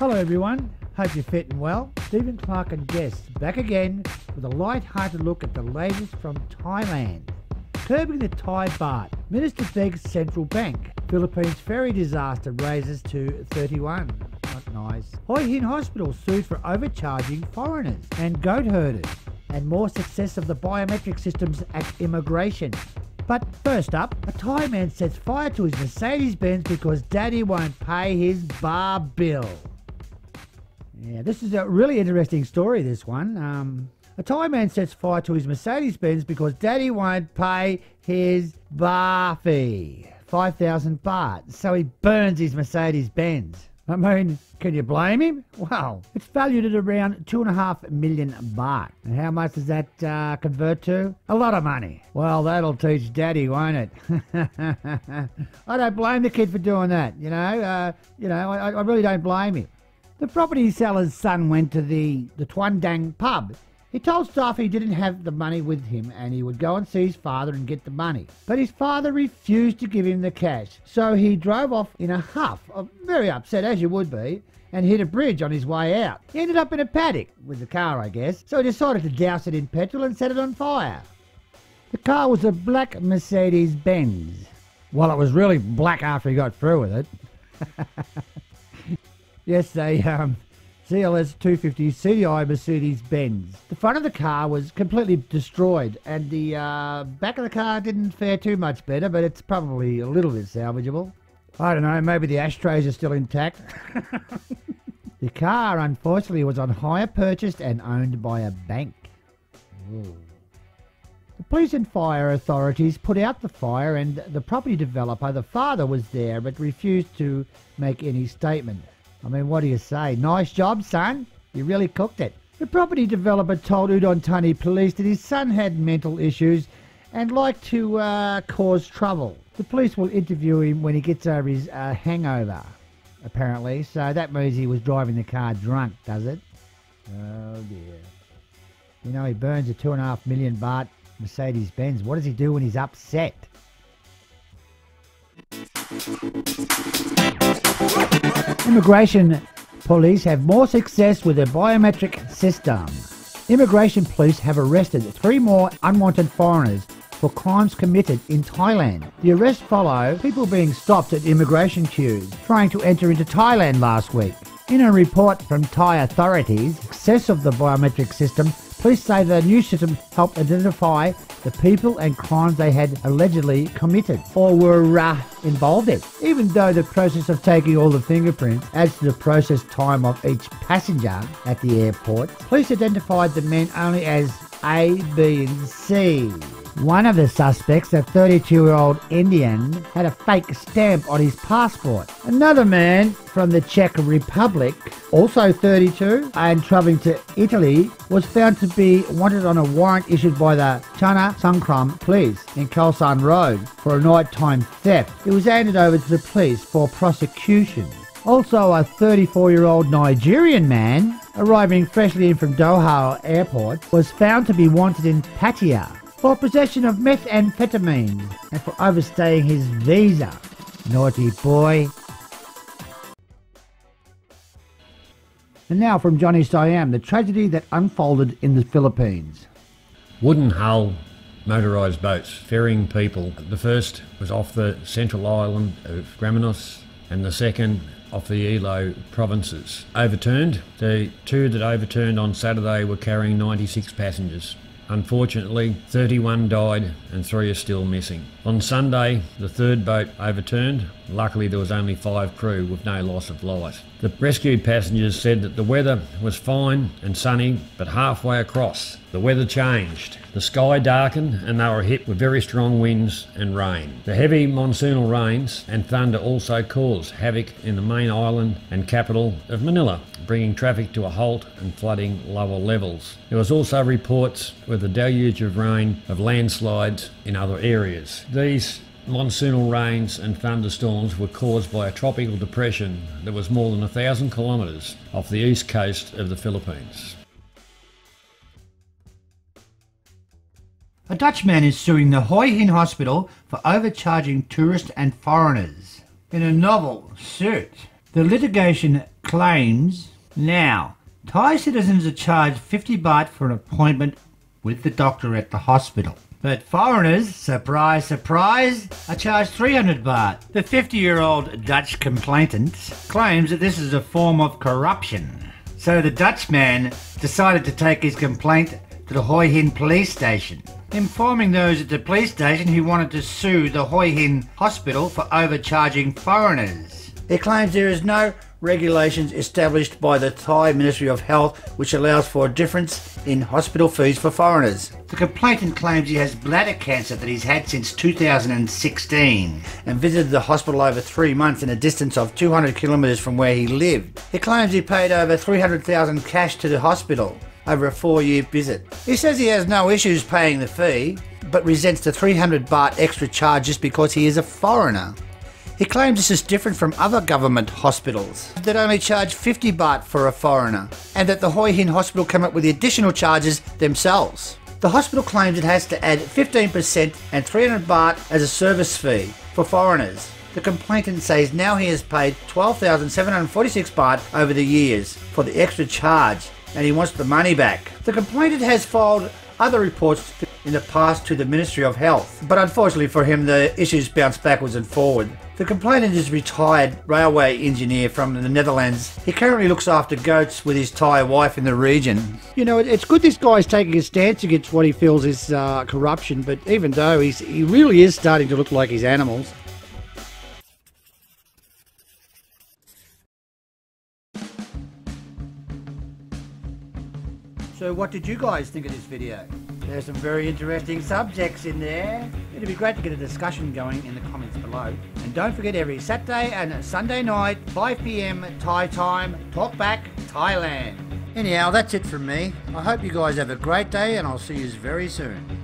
Hello, everyone. Hope you're fit and well. Stephen Clark and guests back again with a light-hearted look at the latest from Thailand. Curbing the Thai baht. Minister begs central bank. Philippines ferry disaster raises to 31. Not nice. Hua Hin Hospital sued for overcharging foreigners and goat herders. And more success of the biometric systems at immigration. But first up, a Thai man sets fire to his Mercedes Benz because daddy won't pay his bar bill. Yeah, this is a really interesting story, this one. Um, a Thai man sets fire to his Mercedes Benz because daddy won't pay his bar fee 5,000 baht. So he burns his Mercedes Benz. I mean, can you blame him? Well, it's valued at around two and a half million baht. And how much does that uh, convert to? A lot of money. Well, that'll teach Daddy, won't it? I don't blame the kid for doing that. You know, uh, you know, I, I really don't blame him. The property seller's son went to the the Tuan Dang pub he told staff he didn't have the money with him and he would go and see his father and get the money. But his father refused to give him the cash, so he drove off in a huff, very upset as you would be, and hit a bridge on his way out. He ended up in a paddock with the car, I guess, so he decided to douse it in petrol and set it on fire. The car was a black Mercedes Benz. Well, it was really black after he got through with it. yes, they um, CLS 250 CDI Mercedes Benz. The front of the car was completely destroyed, and the uh, back of the car didn't fare too much better, but it's probably a little bit salvageable. I don't know, maybe the ashtrays are still intact. the car, unfortunately, was on hire purchased and owned by a bank. Ooh. The police and fire authorities put out the fire, and the property developer, the father, was there but refused to make any statement. I mean, what do you say? Nice job, son. You really cooked it. The property developer told Udon Thani police that his son had mental issues and liked to uh, cause trouble. The police will interview him when he gets over his uh, hangover, apparently. So that means he was driving the car drunk, does it? Oh dear. You know, he burns a two and a half million baht Mercedes Benz. What does he do when he's upset? Immigration police have more success with their biometric system. Immigration police have arrested three more unwanted foreigners for crimes committed in Thailand. The arrests follow people being stopped at immigration queues trying to enter into Thailand last week. In a report from Thai authorities, success of the biometric system Police say the new system helped identify the people and crimes they had allegedly committed or were uh, involved in. Even though the process of taking all the fingerprints adds to the process time of each passenger at the airport, police identified the men only as A, B, and C. One of the suspects, a 32 year old Indian, had a fake stamp on his passport. Another man from the Czech Republic, also 32 and travelling to Italy, was found to be wanted on a warrant issued by the Chana Songkhram police in Khao San Road for a nighttime theft. It was handed over to the police for prosecution. Also, a 34 year old Nigerian man arriving freshly in from Doha Airport was found to be wanted in Pattaya for possession of methamphetamine and for overstaying his visa. Naughty boy. And now from Johnny Siam, the tragedy that unfolded in the Philippines. Wooden hull motorised boats ferrying people. The first was off the central island of Guimaras and the second off the Ilo provinces. Overturned. The two that overturned on Saturday were carrying 96 passengers. Unfortunately, 31 died and three are still missing. On Sunday, the third boat overturned. Luckily, there was only five crew with no loss of life. The rescued passengers said that the weather was fine and sunny, but halfway across, the weather changed. The sky darkened and they were hit with very strong winds and rain. The heavy monsoonal rains and thunder also caused havoc in the main island and capital of Manila, bringing traffic to a halt and flooding lower levels. There was also reports with a deluge of rain of landslides in other areas. These monsoonal rains and thunderstorms were caused by a tropical depression that was more than a thousand kilometres off the east coast of the Philippines. A Dutchman is suing the Hua Hin Hospital for overcharging tourists and foreigners. In a novel suit, The litigation claims now Thai citizens are charged 50 baht for an appointment with the doctor at the hospital. But foreigners, surprise, surprise, are charged 300 baht. The 50 year old Dutch complainant claims that this is a form of corruption. So the Dutchman decided to take his complaint to the Hua Hin police station, informing those at the police station he wanted to sue the Hua Hin hospital for overcharging foreigners. He claims there is no regulations established by the Thai Ministry of Health which allows for a difference in hospital fees for foreigners. The complainant claims he has bladder cancer that he's had since 2016 and visited the hospital over three months in a distance of 200 kilometres from where he lived. He claims he paid over 300,000 cash to the hospital over a four year visit. He says he has no issues paying the fee, but resents the 300 baht extra charge just because he is a foreigner. He claims this is different from other government hospitals that only charge 50 baht for a foreigner, and that the Hua Hin hospital come up with the additional charges themselves. The hospital claims it has to add 15% and 300 baht as a service fee for foreigners. The complainant says now he has paid 12,746 baht over the years for the extra charge and he wants the money back. The complainant has filed other reports in the past to the Ministry of Health, but unfortunately for him, the issues bounce backwards and forward. The complainant is a retired railway engineer from the Netherlands. He currently looks after goats with his Thai wife in the region. You know, it's good this guy's taking a stance against what he feels is uh, corruption, but even though he's, he really is starting to look like his animals. So what did you guys think of this video? There's some very interesting subjects in there. It'd be great to get a discussion going in the comments below. And don't forget every Saturday and Sunday night, 5pm Thai time, Talk Back Thailand. Anyhow, that's it from me. I hope you guys have a great day and I'll see you very soon.